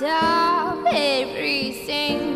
Stop everything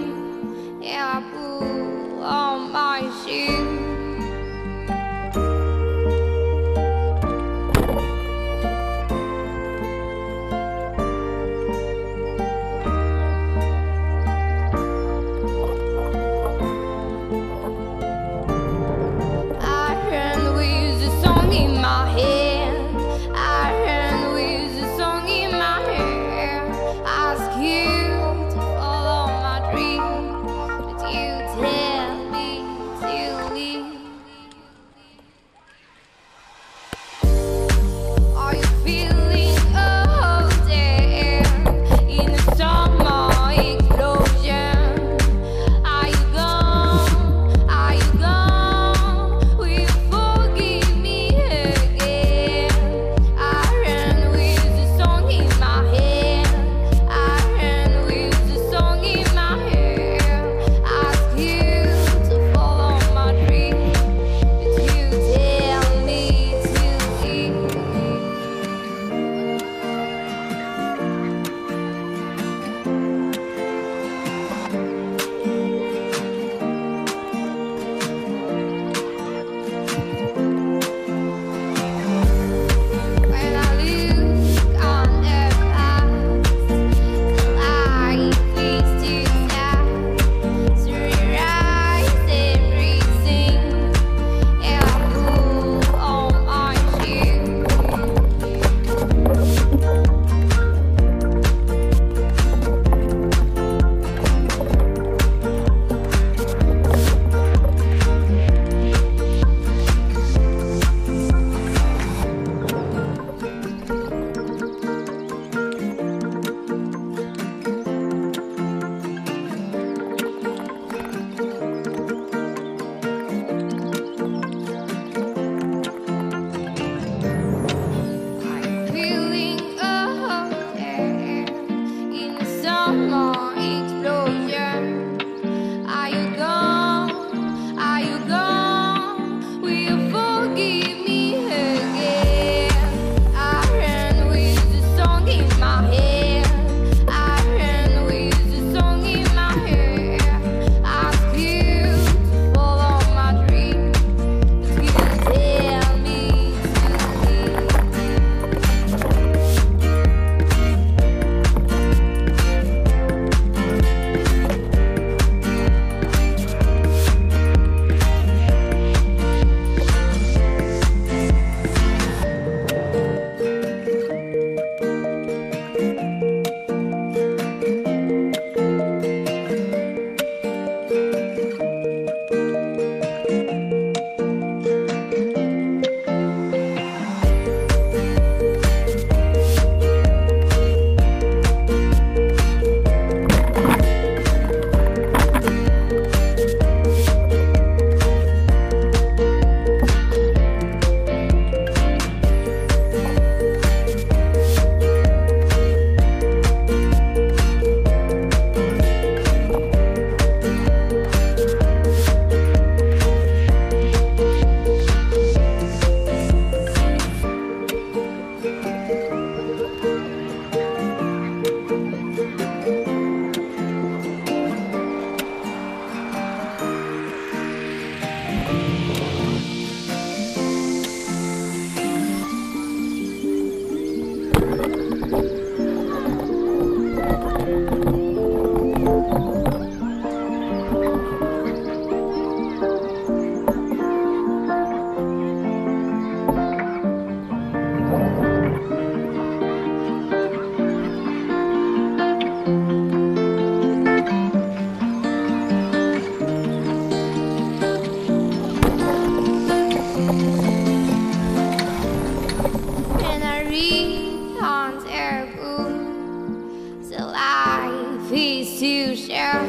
peace to share.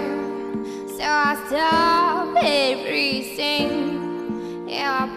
So I stop everything. Yeah,